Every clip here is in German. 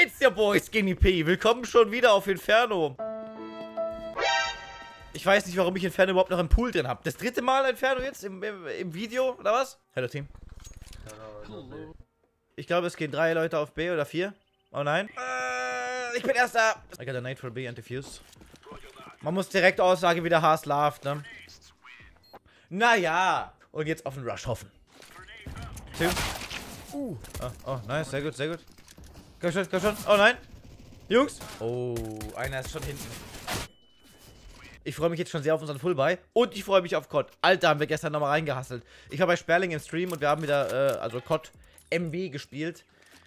It's your boy Skinny P. Willkommen schon wieder auf Inferno. Ich weiß nicht, warum ich Inferno überhaupt noch im Pool drin habe. Das dritte Mal Inferno jetzt im, im, im Video, oder was? Hello, Team. Ich glaube, es gehen drei Leute auf B oder vier. Oh nein. Äh, ich bin erster. I got a nade for B and defuse. Man muss direkt Aussage, wie der Haas laft, ne? Naja. Und jetzt auf den Rush hoffen. Two. Uh. Oh, oh, nice. Sehr gut, sehr gut. Komm schon, komm schon. Oh nein. Jungs. Oh, einer ist schon hinten. Ich freue mich jetzt schon sehr auf unseren Fullbuy. Und ich freue mich auf COD. Alter, haben wir gestern nochmal reingehasselt. Ich war bei Sperling im Stream und wir haben wieder, äh, also COD MW gespielt.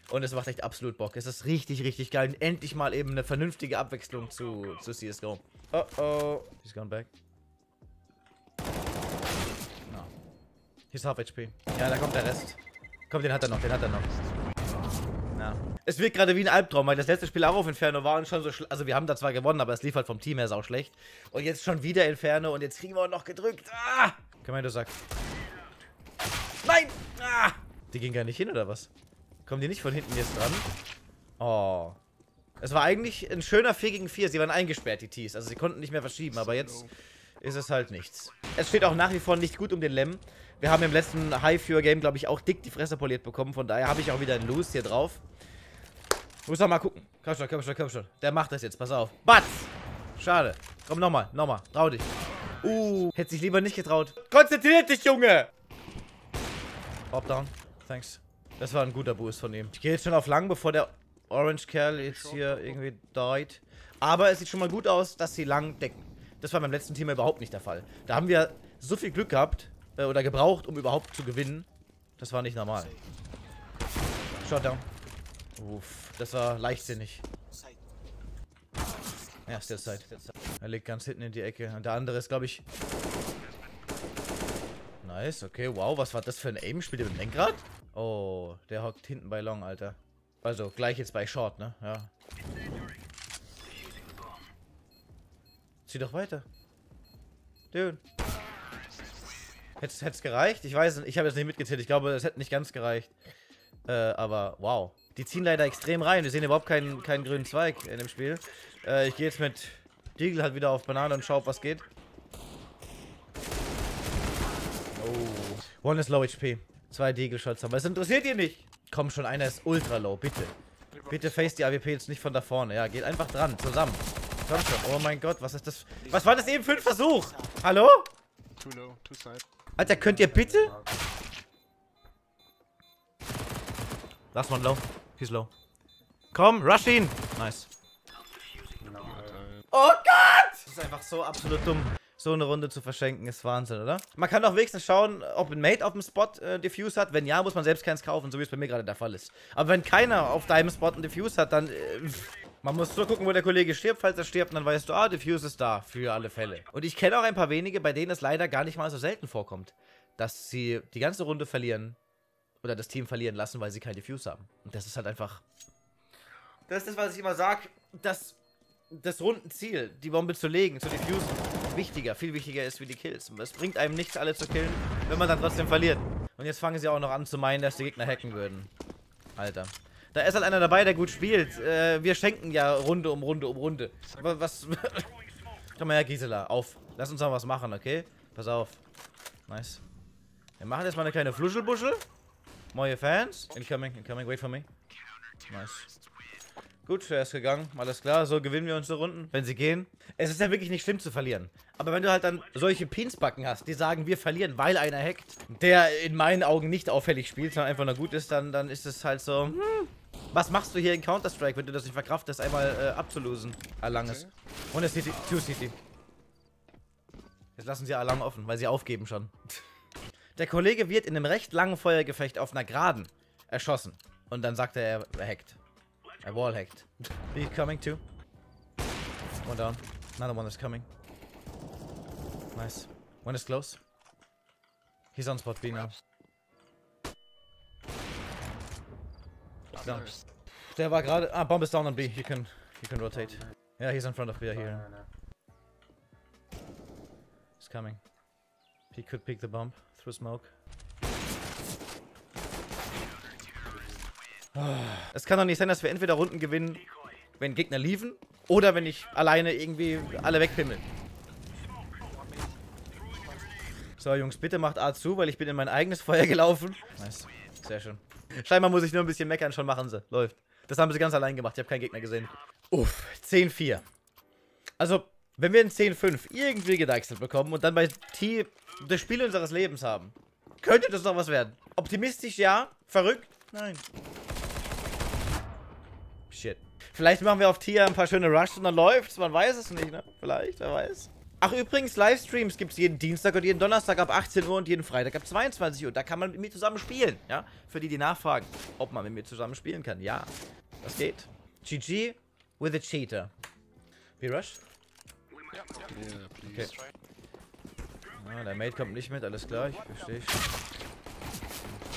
Und es macht echt absolut Bock. Es ist richtig, richtig geil. Endlich mal eben eine vernünftige Abwechslung zu, zu CSGO. Oh oh. He's gone back. No. He's half HP. Ja, da kommt der Rest. Komm, den hat er noch, den hat er noch. Es wird gerade wie ein Albtraum, weil das letzte Spiel auch auf Inferno war und schon so Also wir haben da zwar gewonnen, aber es lief halt vom Team her sau schlecht. Und jetzt schon wieder Inferno und jetzt kriegen wir auch noch gedrückt. Ah! Kommando sagt. Nein! Ah! Die gehen gar nicht hin, oder was? Kommen die nicht von hinten jetzt dran? Oh. Es war eigentlich ein schöner 4 gegen 4. Sie waren eingesperrt, die Tees. Also sie konnten nicht mehr verschieben, aber jetzt ist es halt nichts. Es steht auch nach wie vor nicht gut um den Lem. Wir haben im letzten High-Fury-Game, glaube ich, auch dick die Fresse poliert bekommen. Von daher habe ich auch wieder einen Loose hier drauf. Muss doch mal gucken. Komm schon, komm schon, komm schon. Der macht das jetzt, pass auf. Batz! Schade. Komm, nochmal, nochmal. Trau dich. Uh, hätte sich lieber nicht getraut. Konzentriert dich, Junge! Hop down. Thanks. Das war ein guter Boost von ihm. Ich gehe jetzt schon auf lang, bevor der Orange Kerl jetzt hier irgendwie died. Aber es sieht schon mal gut aus, dass sie lang decken. Das war beim letzten Team überhaupt nicht der Fall. Da haben wir so viel Glück gehabt, äh, oder gebraucht, um überhaupt zu gewinnen. Das war nicht normal. Shotdown. Uff, das war leichtsinnig. Ja, ist der Zeit. Er liegt ganz hinten in die Ecke. Und der andere ist, glaube ich... Nice, okay, wow, was war das für ein Aim? Spielt er mit dem Lenkrad? Oh, der hockt hinten bei Long, Alter. Also, gleich jetzt bei Short, ne? Ja. Zieh doch weiter. Dude. Hätte es gereicht? Ich weiß ich habe jetzt nicht mitgezählt. Ich glaube, es hätte nicht ganz gereicht. Äh, aber wow. Die ziehen leider extrem rein. Wir sehen überhaupt keinen, keinen grünen Zweig in dem Spiel. Äh, ich gehe jetzt mit Deagle halt wieder auf Banane und schaue, ob was geht. Oh. One ist low HP. Zwei Deagle-Shots haben. Es interessiert ihr nicht. Komm schon, einer ist ultra low. Bitte. Bitte face die AWP jetzt nicht von da vorne. Ja, geht einfach dran. Zusammen. Komm schon. Oh mein Gott, was ist das? Was war das eben für ein Versuch? Hallo? Too low, too side. Alter, könnt ihr bitte? Last one low. He's low. Komm, rush ihn. Nice. Oh Gott! Das ist einfach so absolut dumm. So eine Runde zu verschenken ist Wahnsinn, oder? Man kann doch wenigstens schauen, ob ein Mate auf dem Spot äh, Diffuse hat. Wenn ja, muss man selbst keins kaufen, so wie es bei mir gerade der Fall ist. Aber wenn keiner auf deinem Spot einen Diffuse hat, dann... Äh, man muss nur gucken, wo der Kollege stirbt. Falls er stirbt, dann weißt du, ah, Diffuse ist da. Für alle Fälle. Und ich kenne auch ein paar wenige, bei denen es leider gar nicht mal so selten vorkommt, dass sie die ganze Runde verlieren oder das Team verlieren lassen, weil sie kein Diffuse haben. Und das ist halt einfach... Das ist das, was ich immer sage. Das, das Rundenziel, die Bombe zu legen, zu diffusen, wichtiger, viel wichtiger ist wie die Kills. Und es bringt einem nichts, alle zu killen, wenn man dann trotzdem verliert. Und jetzt fangen sie auch noch an zu meinen, dass die Gegner hacken würden. Alter. Da ist halt einer dabei, der gut spielt. Äh, wir schenken ja Runde um Runde um Runde. Aber was... Komm mal her, Gisela. Auf. Lass uns mal was machen, okay? Pass auf. Nice. Wir machen jetzt mal eine kleine Fluschelbuschel. Neue Fans. Incoming, incoming. Wait for me. Nice. Gut, er ist gegangen. Alles klar, so gewinnen wir unsere Runden, wenn sie gehen. Es ist ja wirklich nicht schlimm zu verlieren. Aber wenn du halt dann solche Pinsbacken hast, die sagen, wir verlieren, weil einer hackt, der in meinen Augen nicht auffällig spielt, sondern einfach nur gut ist, dann, dann ist es halt so, hm, was machst du hier in Counter-Strike, wenn du das nicht verkraftest, einmal äh, abzulosen? Erlanges. Und es City, Two City. Jetzt lassen sie Alarm offen, weil sie aufgeben schon. Der Kollege wird in einem recht langen Feuergefecht auf einer Geraden erschossen. Und dann sagt er, er hackt. Er wallhacked. B coming too. One down. Another one is coming. Nice. One is close. He's on spot B now. Down. Der war gerade. Ah, bomb is down on B. You can you can rotate. Yeah, he's in front of B here. He's coming. He could pick the bomb through smoke. Es kann doch nicht sein, dass wir entweder Runden gewinnen, wenn Gegner liefen, oder wenn ich alleine irgendwie alle wegpimmel. So, Jungs, bitte macht A zu, weil ich bin in mein eigenes Feuer gelaufen. Nice. Sehr schön. Scheinbar muss ich nur ein bisschen meckern, schon machen sie. Läuft. Das haben sie ganz allein gemacht. Ich habe keinen Gegner gesehen. Uff, 10-4. Also, wenn wir ein 10-5 irgendwie gedeichselt bekommen und dann bei T das Spiel unseres Lebens haben, könnte das noch was werden. Optimistisch ja, verrückt nein. Shit. Vielleicht machen wir auf Tier ein paar schöne Rushs und dann läuft's. Man weiß es nicht, ne? Vielleicht, wer weiß. Ach, übrigens, Livestreams gibt es jeden Dienstag und jeden Donnerstag ab 18 Uhr und jeden Freitag ab 22 Uhr. Da kann man mit mir zusammen spielen, ja? Für die, die nachfragen, ob man mit mir zusammen spielen kann. Ja, das geht. GG with a cheater. B-Rush? Ja, Okay. Ah, der Mate kommt nicht mit, alles klar, ich verstehe.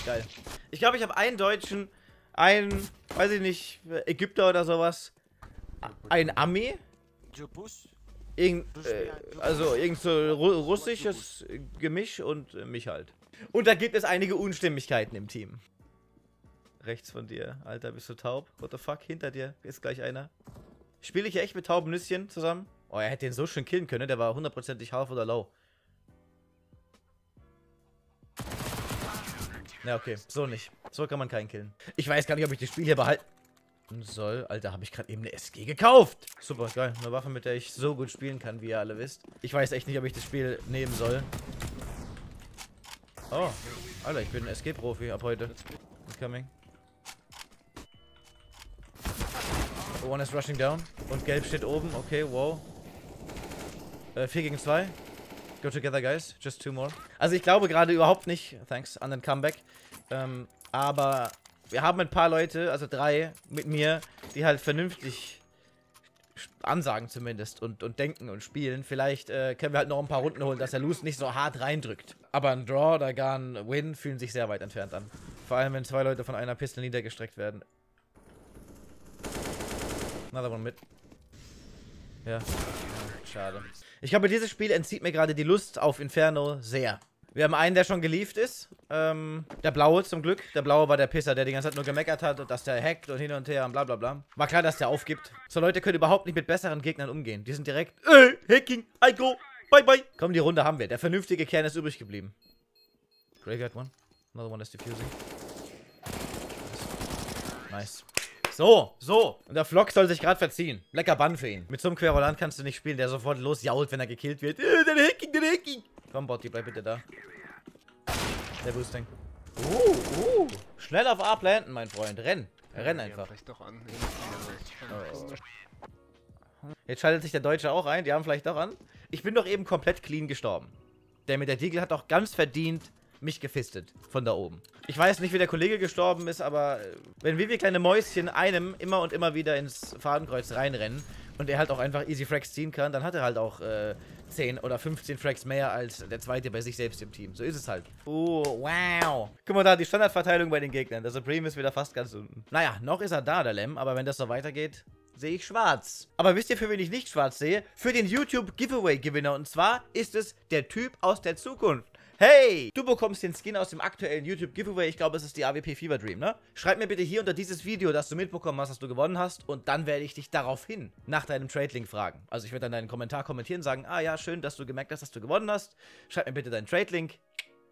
Geil. Ich glaube, ich habe einen Deutschen, einen, weiß ich nicht, Ägypter oder sowas, ein Ami, Irgend, äh, also irgend so russisches Gemisch und äh, mich halt. Und da gibt es einige Unstimmigkeiten im Team. Rechts von dir. Alter, bist du taub? What the fuck? Hinter dir ist gleich einer. Spiele ich echt mit tauben Nüsschen zusammen? Oh, er hätte den so schön killen können. Der war hundertprozentig half oder low. Ja, okay. So nicht. So kann man keinen killen. Ich weiß gar nicht, ob ich das Spiel hier behalten soll. Alter, habe ich gerade eben eine SG gekauft. Super, geil. Eine Waffe, mit der ich so gut spielen kann, wie ihr alle wisst. Ich weiß echt nicht, ob ich das Spiel nehmen soll. Oh, Alter, ich bin ein SG-Profi ab heute. Incoming. One is rushing down. Und gelb steht oben. Okay, wow. Äh, 4 gegen 2. Go together, guys. Just two more. Also ich glaube gerade überhaupt nicht, thanks, an den Comeback. Ähm, aber wir haben ein paar Leute, also drei mit mir, die halt vernünftig ansagen zumindest und, und denken und spielen. Vielleicht äh, können wir halt noch ein paar Runden holen, dass der Loose nicht so hart reindrückt. Aber ein Draw oder gar ein Win fühlen sich sehr weit entfernt an. Vor allem, wenn zwei Leute von einer Pistole niedergestreckt werden. Another one mit. Ja. Schade. Ich glaube, dieses Spiel entzieht mir gerade die Lust auf Inferno sehr. Wir haben einen, der schon gelieft ist. Ähm, der Blaue zum Glück. Der Blaue war der Pisser, der die ganze Zeit nur gemeckert hat und dass der hackt und hin und her und bla bla bla. War klar, dass der aufgibt. So Leute können überhaupt nicht mit besseren Gegnern umgehen. Die sind direkt, äh, Hacking, I go, bye bye. Komm, die Runde haben wir. Der vernünftige Kern ist übrig geblieben. Graveyard one. Another one is diffusing. Nice. So, so. Und der Flock soll sich gerade verziehen. Lecker Bann für ihn. Mit so einem Querulant kannst du nicht spielen, der sofort losjault, wenn er gekillt wird. Äh, der Hacking, der Hacking. Komm, Botti, bleib bitte da. Der Boosting. Uh, uh. Schnell auf A planten, mein Freund. Renn. Renn einfach. Oh. Jetzt schaltet sich der Deutsche auch ein. Die haben vielleicht doch an. Ich bin doch eben komplett clean gestorben. Der mit der Diegel hat doch ganz verdient mich gefistet. Von da oben. Ich weiß nicht, wie der Kollege gestorben ist, aber äh, wenn wir wie kleine Mäuschen einem immer und immer wieder ins Fadenkreuz reinrennen und er halt auch einfach Easy Frags ziehen kann, dann hat er halt auch äh, 10 oder 15 Frags mehr als der zweite bei sich selbst im Team. So ist es halt. Oh, wow. Guck mal da, die Standardverteilung bei den Gegnern. Der Supreme ist wieder fast ganz unten. Naja, noch ist er da, der Lem, aber wenn das so weitergeht, sehe ich schwarz. Aber wisst ihr, für wen ich nicht schwarz sehe? Für den YouTube Giveaway Gewinner. Und zwar ist es der Typ aus der Zukunft. Hey, du bekommst den Skin aus dem aktuellen YouTube Giveaway. Ich glaube, es ist die AWP Fever Dream, ne? Schreib mir bitte hier unter dieses Video, dass du mitbekommen hast, dass du gewonnen hast. Und dann werde ich dich daraufhin nach deinem Trade-Link fragen. Also ich werde dann deinen Kommentar kommentieren, sagen, ah ja, schön, dass du gemerkt hast, dass du gewonnen hast. Schreib mir bitte deinen Trade-Link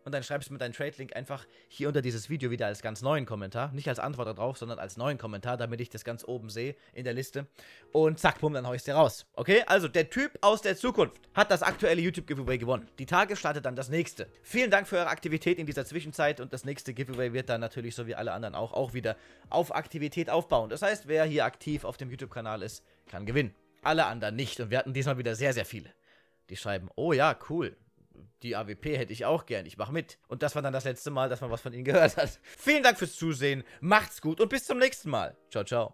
und dann schreibst du mit deinem Trade-Link einfach hier unter dieses Video wieder als ganz neuen Kommentar. Nicht als Antwort darauf, sondern als neuen Kommentar, damit ich das ganz oben sehe in der Liste. Und zack, bumm, dann hau ich dir raus. Okay, also der Typ aus der Zukunft hat das aktuelle YouTube-Giveaway gewonnen. Die Tage startet dann das nächste. Vielen Dank für eure Aktivität in dieser Zwischenzeit und das nächste Giveaway wird dann natürlich, so wie alle anderen auch, auch wieder auf Aktivität aufbauen. Das heißt, wer hier aktiv auf dem YouTube-Kanal ist, kann gewinnen. Alle anderen nicht. Und wir hatten diesmal wieder sehr, sehr viele. Die schreiben, oh ja, cool die AWP hätte ich auch gern. Ich mache mit. Und das war dann das letzte Mal, dass man was von ihnen gehört hat. Vielen Dank fürs Zusehen. Macht's gut und bis zum nächsten Mal. Ciao, ciao.